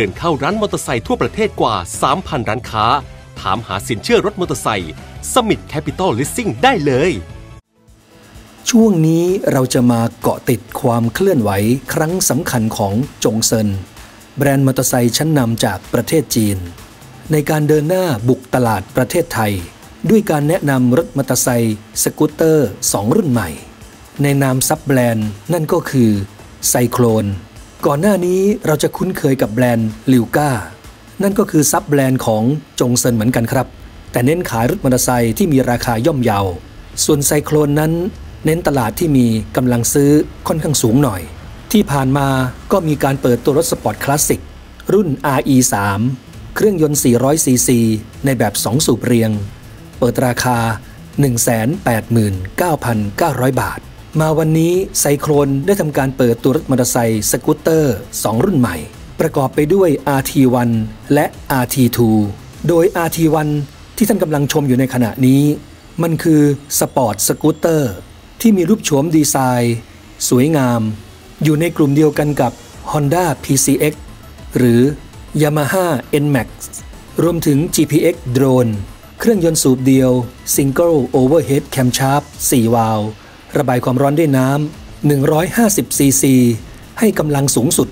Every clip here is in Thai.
เดินเข้าร้านมอเตอร์ไซค์ทั่วประเทศกว่า 3,000 ร้านค้า ถามหาสินเชื่อรถมอเตอร์ไซค์ Summit Capital Leasing ได้เลย ช่วงนี้เราจะมาเกาะติดความเคลื่อนไหวครั้งสำคัญของ Zongshen แบรนด์มอเตอร์ไซค์ชั้นนำจากประเทศจีน ในการเดินหน้าบุกตลาดประเทศไทย ด้วยการแนะนำรถมอเตอร์ไซค์สกูตเตอร์ 2 รุ่นใหม่ ในนาม sub-brand นั่นก็คือไซโคลน ก่อนหน้านี้เราจะคุ้นเคยกับแบรนด์ Ryuka นั่นก็คือ sub-brand ของ Zongshen เหมือนกันครับ แต่เน้นขายรถมอเตอร์ไซค์ที่มีราคาย่อมเยา ส่วนไซโคลนนั้น เน้นตลาดที่มีกำลังซื้อค่อนข้างสูงหน่อย ที่ผ่านมาก็มีการเปิดตัวรถสปอร์ตคลาสสิกรุ่น RE3 เครื่องยนต์ 400 ซีซี ในแบบ 2 สูบเรียง เปิดราคา 189,900 บาท มาวันนี้ไซโครนได้ทำการเปิดตัวรถมอเตอร์ไซค์สกูตเตอร์ 2 รุ่นใหม่ ประกอบไปด้วย RT1 และ RT2 โดย RT1 ที่ท่านกำลังชมอยู่ในขณะนี้ มันคือสปอร์ตสกูตเตอร์ที่มีรูปโฉมดีไซน์ สวยงาม อยู่ในกลุ่มเดียวกันกับ Honda PCX หรือ Yamaha NMAX รวมถึง GPX Drone เครื่องยนต์สูบเดียว Single Overhead Camshaft 4 วาล์ว ระบายความร้อนด้วยน้ำ150 cc ให้กำลังสูงสุด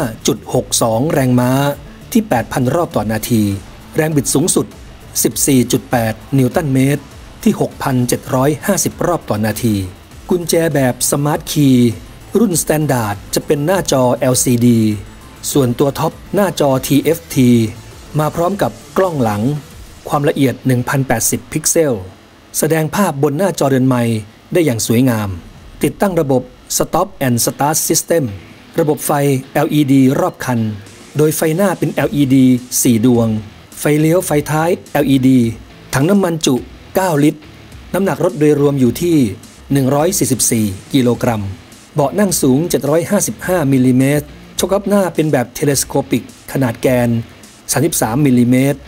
15.62 แรงม้าที่ 8,000 รอบต่อนาที แรงบิดสูงสุด 14.8 นิวตันเมตร ที่ 6,750 รอบต่อนาที กุญแจแบบ smart key รุ่น standard จะเป็นหน้าจอ LCD ส่วนตัวท็อปหน้าจอ TFT มาพร้อมกับกล้องหลัง ความละเอียด 1080 พิกเซล แสดงภาพบนหน้าจอเรือนไมล์ ได้อย่างสวยงาม ติดตั้งระบบ Stop and Start System ระบบไฟ LED รอบคัน โดยไฟหน้าเป็น LED 4 ดวง ไฟเลี้ยวไฟท้าย LED ถังน้ำมันจุ 9 ลิตร น้ำหนักรถโดยรวมอยู่ที่ 144 กิโลกรัม เบาะนั่งสูง 755 มิลลิเมตรโช้คอัพหน้าเป็นแบบ telescopic ขนาดแกน 33 มิลลิเมตร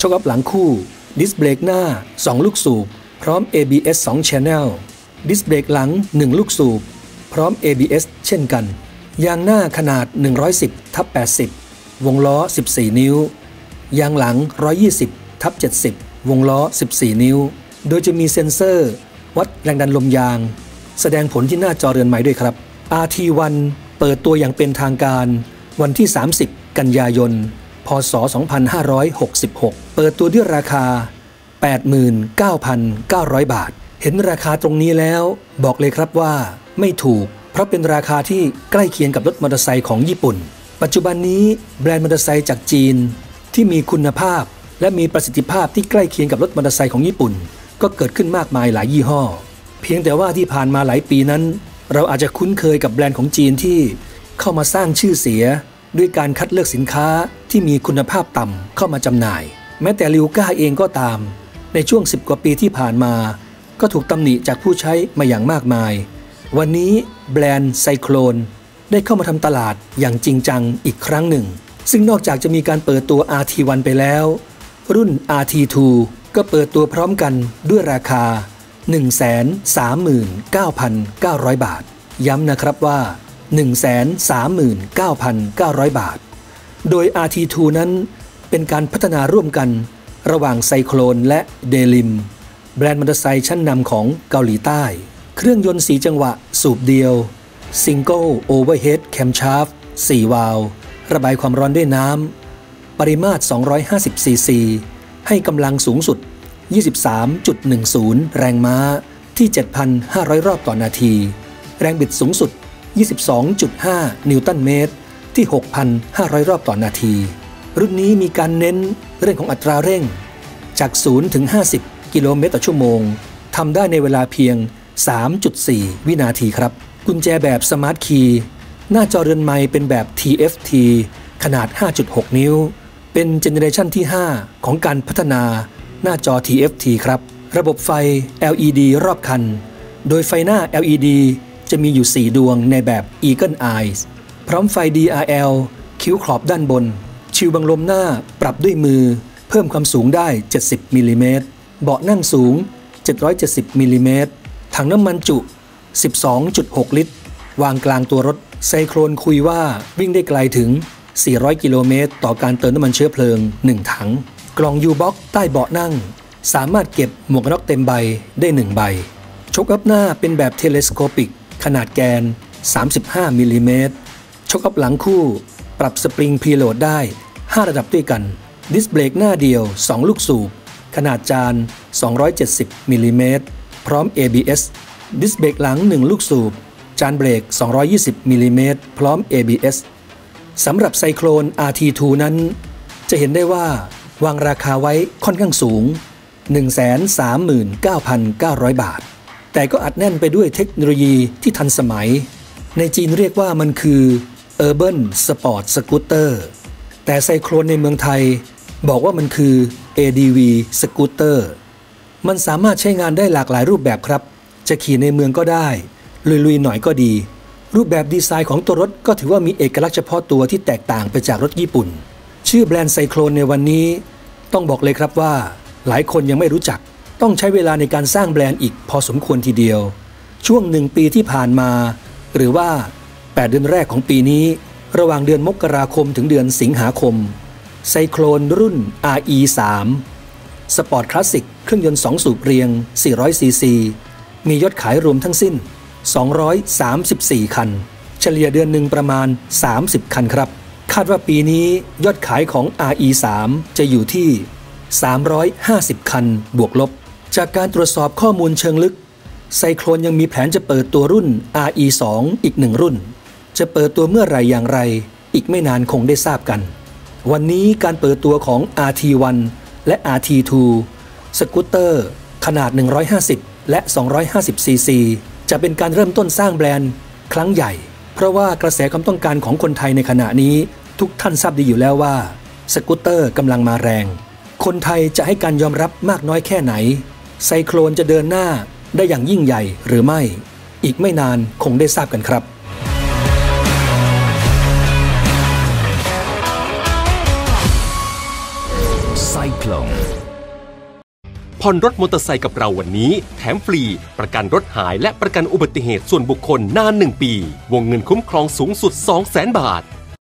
โช้คอัพหลังคู่ ดิสเบรกหน้า 2 ลูกสูบ พร้อม ABS 2 Channel ดิสเบรกหลัง 1 ลูกสูบ พร้อม ABS เช่นกัน ยางหน้าขนาด 110ทับ80 วงล้อ 14 นิ้ว ยางหลัง 120ทับ70 วงล้อ 14 นิ้ว โดยจะมีเซ็นเซอร์ วัดแรงดันลมยาง แสดงผลที่หน้าจอเรือนไม้ด้วยครับ RT1 เปิดตัวอย่างเป็นทางการ วันที่ 30 กันยายน พศ 2566 เปิดตัวด้วยราคา 89,900 บาท เห็นราคาตรงนี้แล้ว บอกเลยครับว่าไม่ถูก เพราะเป็นราคาที่ใกล้เคียงกับรถมอเตอร์ไซค์ของญี่ปุ่น ปัจจุบันนี้แบรนด์มอเตอร์ไซค์จากจีน ที่มีคุณภาพ และมีประสิทธิภาพที่ใกล้เคียงกับรถมอเตอร์ไซค์ของญี่ปุ่น ก็เกิดขึ้นมากมายหลายยี่ห้อ เพียงแต่ว่าที่ผ่านมาหลายปีนั้น เราอาจจะคุ้นเคยกับแบรนด์ของจีนที่เข้ามาสร้างชื่อเสีย ด้วยการคัดเลือกสินค้าที่มีคุณภาพต่ำเข้ามาจำหน่าย แม้แต่ลิวก้าเองก็ตาม ในช่วง 10 กว่าปีที่ผ่านมา ก็ถูกตำหนิจากผู้ใช้มาอย่างมากมาย วันนี้แบรนด์ไซโคลนได้เข้ามาทำตลาดอย่างจริงจังอีกครั้งหนึ่ง ซึ่งนอกจากจะมีการเปิดตัว RT1 ไปแล้ว รุ่น RT2 ก็เปิดตัวพร้อมกันด้วยราคา 139,900 บาท ย้ำนะครับว่า 139,900 บาท โดย RT2 นั้นเป็นการพัฒนาร่วมกันระหว่างไซโคลนและเดลิม แบรนด์มอเตอร์ไซค์ชั้นนำของเกาหลีใต้ เครื่องยนต์สีจังหวะ สูบเดียว Single Overhead Camshaft 4 วาล์วระบายความร้อนด้วยน้ำ ปริมาตร 250 ซีซี ให้กำลังสูงสุด 23.10 แรงม้าที่ 7,500 รอบต่อนาที แรงบิดสูงสุด 22.5 นิวตันเมตร ที่ 6,500 รอบต่อนาที รุ่นนี้มีการเน้นเรื่องของอัตราเร่ง จาก 0 ถึง 50 กิโลเมตรต่อชั่วโมงทำได้ในเวลาเพียง 3.4 วินาทีครับ กุญแจแบบ smart key หน้าจอเรือนไมล์เป็นแบบ TFT ขนาด 5.6 นิ้ว เป็น generation ที่ 5 ของการพัฒนาหน้าจอ TFT ครับ ระบบไฟ LED รอบคัน โดยไฟหน้า LED จะมีอยู่ 4 ดวงในแบบ Eagle Eyes พร้อมไฟ DRL คิ้วขอบด้านบน ชิลด์บังลมหน้าปรับด้วยมือ เพิ่มความสูงได้ 70มิลลิเมตร เบาะนั่งสูง 770มิลลิเมตร ถังน้ำมันจุ 12.6 ลิตร วางกลางตัวรถ ไซโครนคุยว่าวิ่งได้ไกลถึง 400 กิโลเมตร ต่อการเติมน้ำมันเชื้อเพลิง 1 ถัง กล่อง U-Box ใต้เบาะนั่ง สามารถเก็บหมวกกันน็อกเต็มใบได้ 1 ใบ โช้คอัพหน้าเป็นแบบ telescopic ขนาดแกน 35มิลลิเมตร โช้คอัพหลังคู่ ปรับสปริง preload ได้ 5 ระดับด้วยกัน ดิสเบรกหน้าเดียว 2 ลูกสูบ ขนาดจาน 270มิลลิเมตรพร้อม ABS ดิสเบรกหลัง 1 ลูกสูบ จานเบรก 220มิลลิเมตรพร้อม ABS สำหรับไซโคลน RT2 นั้น จะเห็นได้ว่าวางราคาไว้ค่อนข้างสูง 139,900 บาท แต่ก็อัดแน่นไปด้วยเทคโนโลยีที่ทันสมัย ในจีนเรียกว่ามันคือ Urban Sport Scooter แต่ไซโคลนในเมืองไทย บอกว่ามันคือ ADV Scooter มันสามารถใช้งานได้หลากหลายรูปแบบครับ จะขี่ในเมืองก็ได้ ลุยๆหน่อยก็ดี รูปแบบดีไซน์ของตัวรถก็ถือว่ามีเอกลักษณ์เฉพาะตัวที่แตกต่างไปจากรถญี่ปุ่น ชื่อแบรนด์ไซโคลนในวันนี้ ต้องบอกเลยครับว่า หลายคนยังไม่รู้จัก ต้องใช้เวลาในการสร้างแบรนด์อีกพอสมควรทีเดียว ช่วงหนึ่งปีที่ผ่านมา หรือว่า 8 เดือนแรกของปีนี้ ระหว่างเดือนมกราคมถึงเดือนสิงหาคม ไซโคลนรุ่น RE 3 sport classic เครื่องยนต์ 2 สูบเรียง 400 ซีซี มียอดขายรวมทั้งสิ้น 234 คัน เฉลี่ยเดือนหนึ่งประมาณ 30 คันครับ คาดว่าปีนี้ยอดขายของ RE 3 จะอยู่ที่ 350 คันบวกลบ จากการตรวจสอบข้อมูลเชิงลึก ไซโคลนยังมีแผนจะเปิดตัวรุ่น RE 2 อีกหนึ่งรุ่น จะเปิดตัวเมื่อไหร่อย่างไร อีกไม่นานคงได้ทราบกัน วันนี้การเปิดตัวของ RT1 และ RT2 สกูตเตอร์ ขนาด 150 และ 250 ซีซี จะเป็นการเริ่มต้นสร้างแบรนด์ครั้งใหญ่ เพราะว่ากระแสความต้องการของคนไทยในขณะนี้ ทุกท่านทราบดีอยู่แล้วว่า สกูตเตอร์กำลังมาแรง คนไทยจะให้การยอมรับมากน้อยแค่ไหน ไซโคลนจะเดินหน้าได้อย่างยิ่งใหญ่หรือไม่ อีกไม่นานคงได้ทราบกันครับ ลง ผ่อนรถมอเตอร์ไซค์กับเราวันนี้ แถมฟรี ประกันรถหายและประกันอุบัติเหตุส่วนบุคคลนาน 1 ปี วงเงินคุ้มครองสูงสุด 200,000 บาท